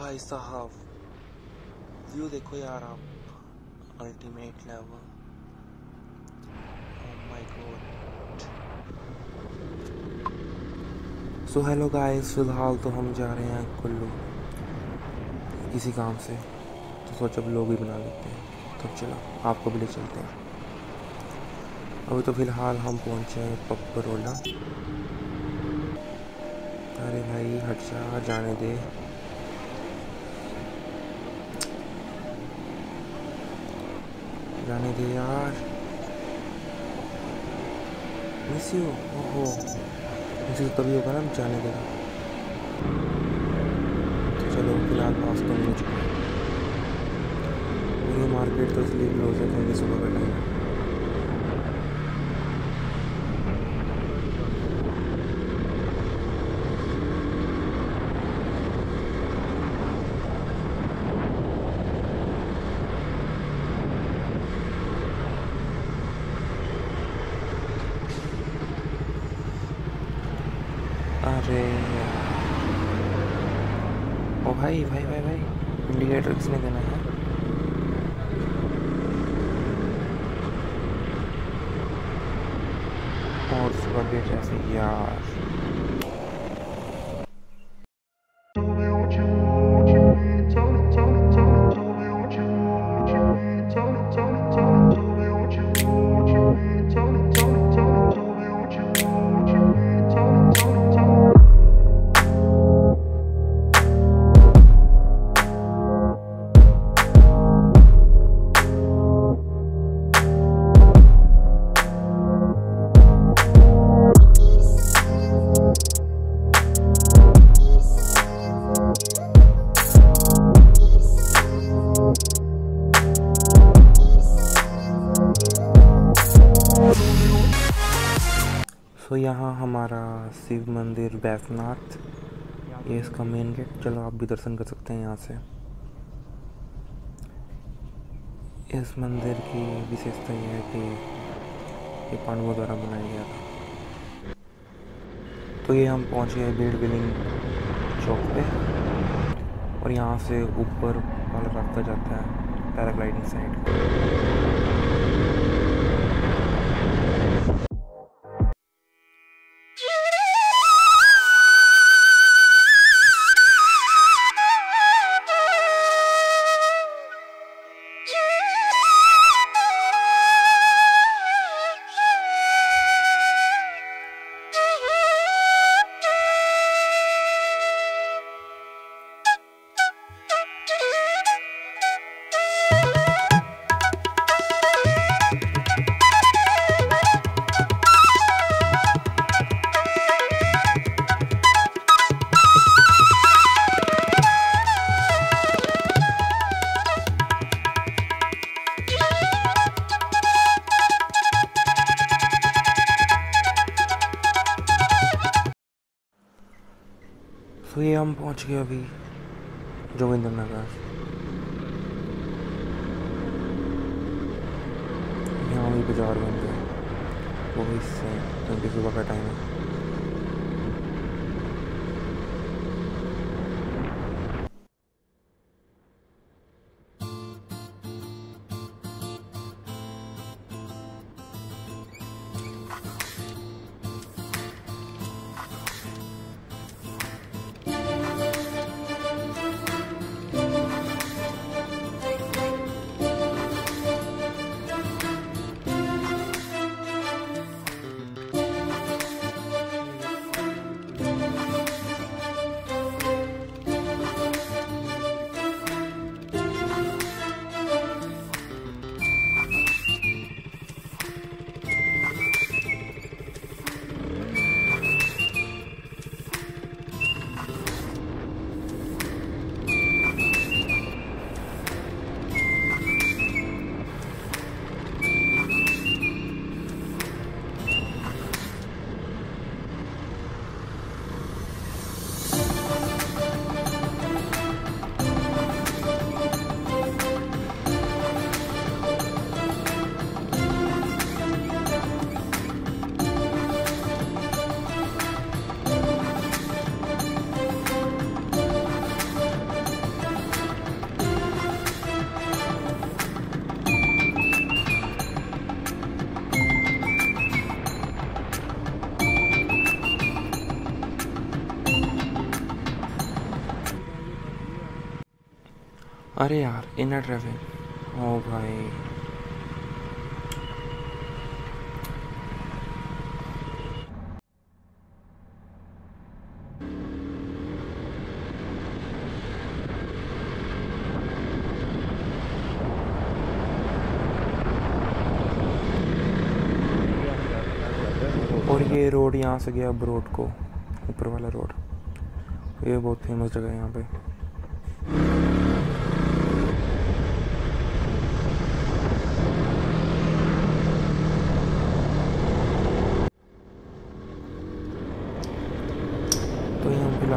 भाई साहब व्यू देखो यार आप ultimate level so hello guys फ़िलहाल तो हम जा रहे हैं कुल्लू किसी काम से। तो सोचा लोग भी बना लेते हैं। तो चलो, आपको भी ले चलते हैं। अभी तो फ़िलहाल हम पहुँचे हैं पपरोला अरे भाई, हट जा, जाने दे। जाने दे यार। मिस यू ओहो। मुझे तो तभी होगा ना जाने देगा तो चलो, फ़िलहाल पास तो मिल चुका है। मार्केट तो इसलिए क्लोज है, क्योंकि सुबह का टाइम है अरे ओ भाई भाई भाई भाई। इंडिकेटर किसने देना है? और सुबह गेट ऐसे यार। सो यहाँ हमारा शिव मंदिर बैजनाथ ये इसका मेन गेट चलो, आप भी दर्शन कर सकते हैं यहाँ से। इस मंदिर की विशेषता यह है कि ये पांडवों द्वारा बनाया गया था। तो ये हम पहुँच गए भीड़ बिलिंग चौक पे। और यहाँ से ऊपर वाला रास्ता जाता है पैराग्लाइडिंग साइड हम पहुँच गए अभी जोगिंदर नगर यहाँ भी बाज़ार बन गए। वो भी इससे क्योंकि सुबह का टाइम है। अरे यार इनर ट्रैफ़िक ओ भाई। और ये रोड यहाँ से गया ब्रोड को, ऊपर वाला रोड ये बहुत फ़ेमस जगह है यहाँ पे।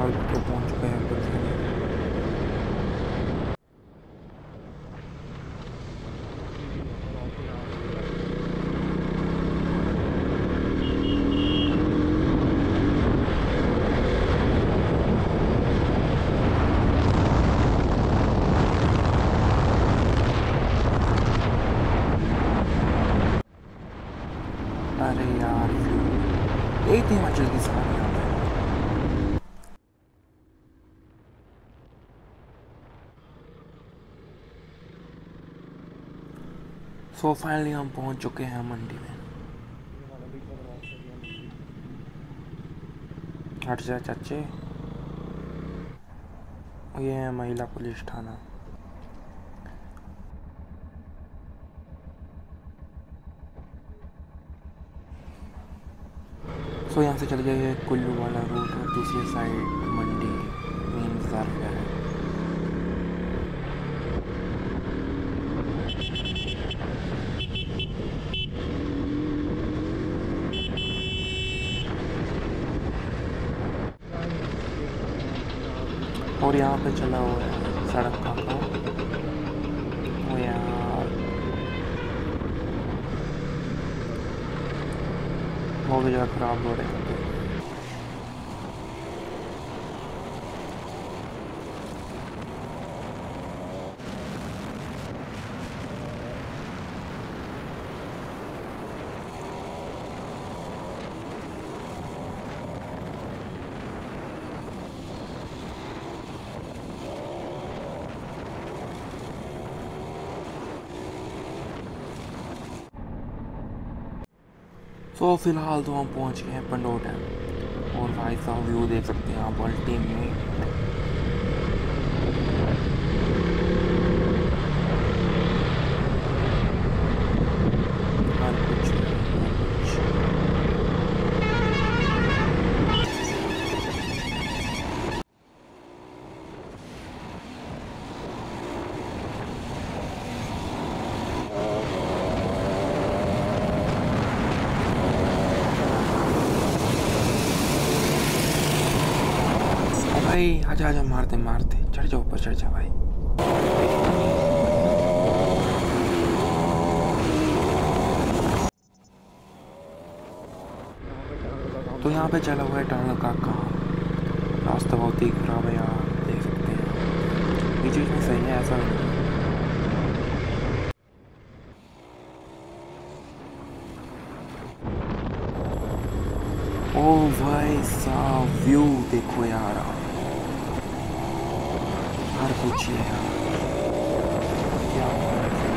हम तो पहुँच चुके हैं बरसाने। अरे यार एक की सारी यहाँ पे सो फाइनली हम पहुँच चुके हैं मंडी में। हट जा चाचे। ये है महिला पुलिस थाना। सो so, यहाँ से चले जाइए कुल्लू वाला रोड और दूसरी साइड मंडी मेन बाज़ार है। और यहाँ पे चला हुआ है सड़क का काम। यार वो भी जगह खराब हो रही है। तो फ़िलहाल तो हम पहुँच गए हैं पंडो डैम और भाई साहब व्यू देख सकते हैं आप अल्टीमेट हर कुछ हर कुछ भाई, आजा आजा, मारते मारते। चढ़ जाओ ऊपर, चढ़ जा भाई। तो यहाँ पे चला हुआ है टनल का काम। रास्ता बहुत ही खराब है यार, देख सकते हैं बीच बीच में सही है, ऐसा नहीं। ओ भाई साहब, व्यू देखो यार आप। हर कुछ है यार क्या बात है।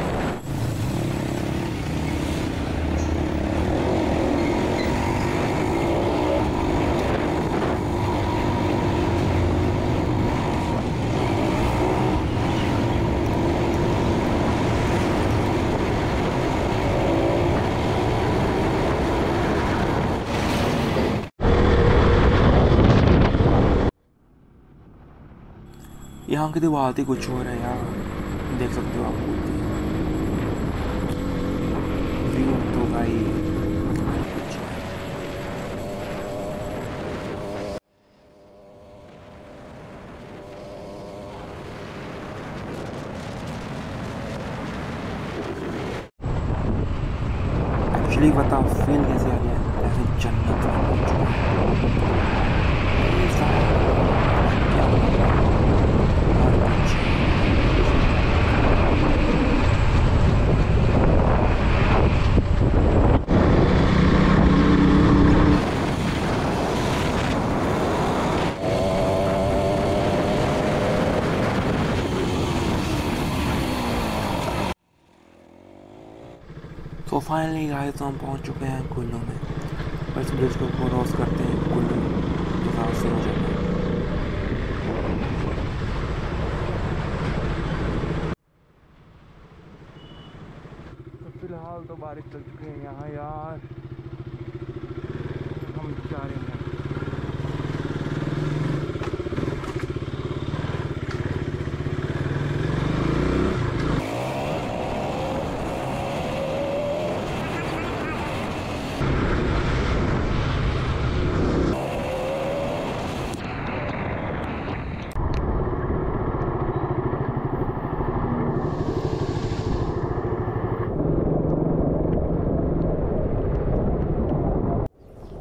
यहाँ की बात ही कुछ और है यार। देख सकते हो आप तो भाई बताओ फील कैसे आ गया? जन्नत में पहुँच हूँ। ये सारा क्या बोलूँ? हर कुछ है। तो फाइनली गाय तो हम पहुँच चुके हैं कुल्लू में। बस ब्रिज को क्रॉस करते हैं कुल्लू। के साथ से हो जाता है तो फ़िलहाल तो बारिश चल चुकी है यहाँ यार। हम जा रहे हैं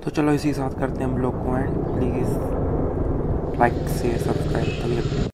तो चलो इसी साथ करते हैं हम लोग को एंड प्लीज़ लाइक से सब्सक्राइब करिए